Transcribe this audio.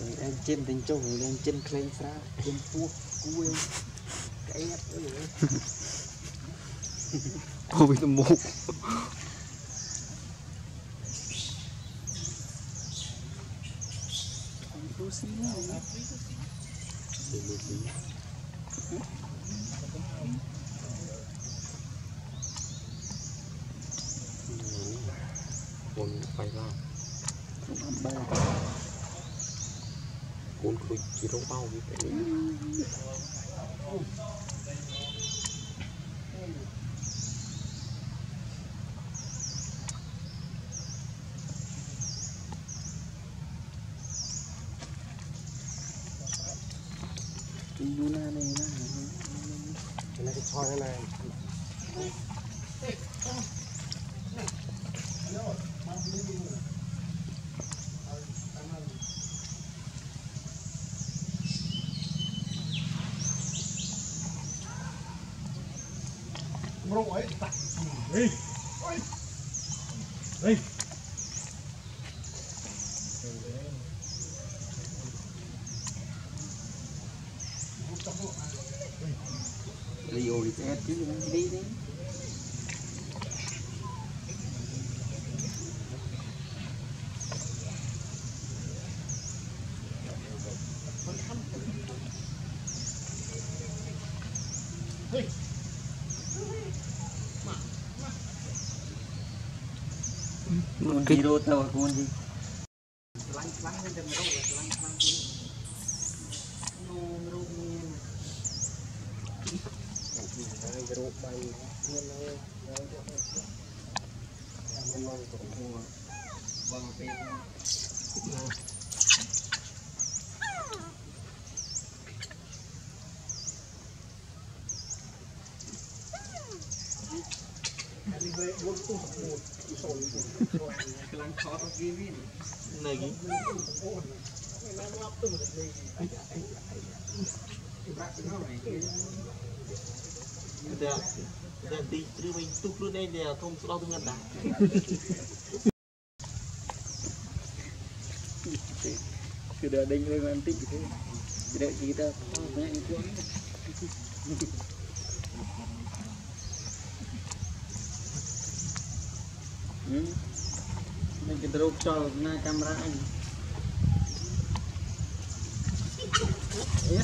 rồi em chim tính chung rồi em chim lên ra chim pua cua cái ép cô bị mù Hãy subscribe cho kênh Ghiền Mì Gõ Để không bỏ lỡ những video hấp dẫn cuốn khui chỉ đâu bao như thế. Cái Luna này nó cái này cái choi này này. mro ấy. Đi đi đi vô chứ đi đi. Hey! 4គីឡូទៅឲ្យខ្លួនយីខ្លាំងខ្លាំងមានតែមរុកខ្លាំងខ្លាំងនោះមរុកមានហើយរោគ3មានហើយហើយទៅតាមមកទៅបងពេល di kamu selalu sudah ada yang nanti gitu. Tidak kita itu នេះគេទៅរូបចោលណាកាមេរ៉ាអញអេ